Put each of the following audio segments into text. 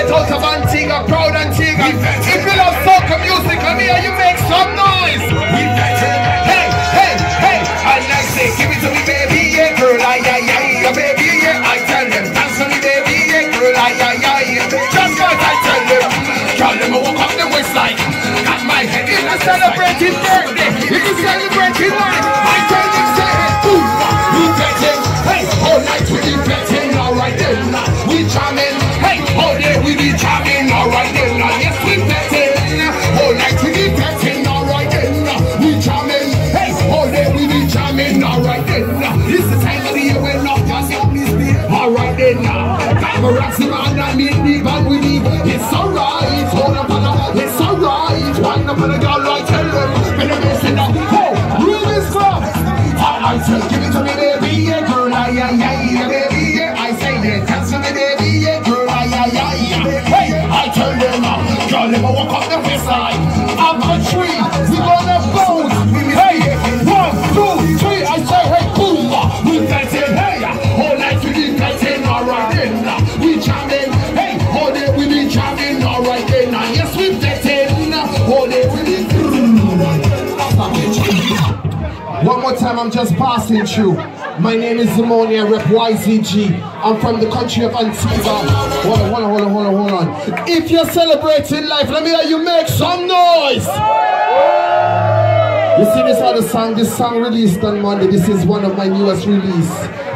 Out of Antigua, proud Antigua. If you love soca music, let me hear you make some noise. We jamming, alright then. Yes, we. All night we be alright then. We. Hey, all day we be alright then. The time of the year when just. Alright then. Meet the with me. It's alright. Hold up it's alright. Up girl, I tell them. When they say that, oh, room is club. Tell, give it time, I'm just passing through. My name is Zimonia, rep YZG. I'm from the country of Antigua. Hold on, hold on, hold on, hold on, hold on. If you're celebrating life, let me hear you make some noise. You see this other song, this song released on Monday. This is one of my newest release.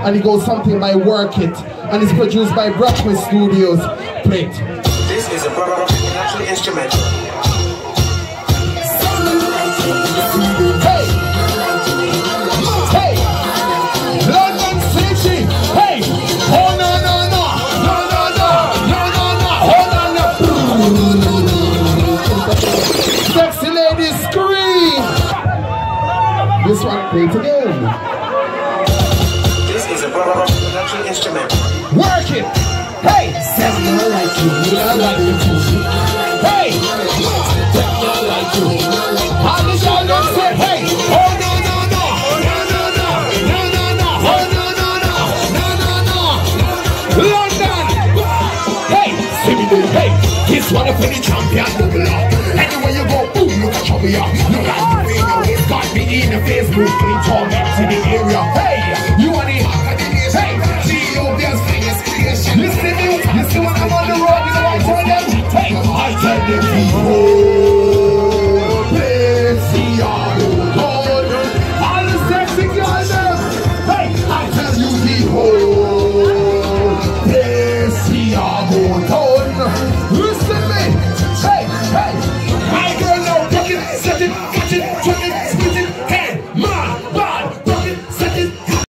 And it goes something by Work It. And it's produced by Brockman Studios. Play it. This is a production instrumental. This one play it again. This is a production instrumental. Work it! Hey! Seven I like you, I like you too. Hey! Seven I like you. How does y'all them say hey? Oh no no no! No no no! No no no! Oh no no no! No no no! London! Hey! See me do hey! This one for the champion double up. Anywhere you go, boom, look at me up. Look at the Facebook street talk to the area. Hey, you want it? Hey, listen to me. You see when I'm on the road, you know I tell them? Hey, I tell the people.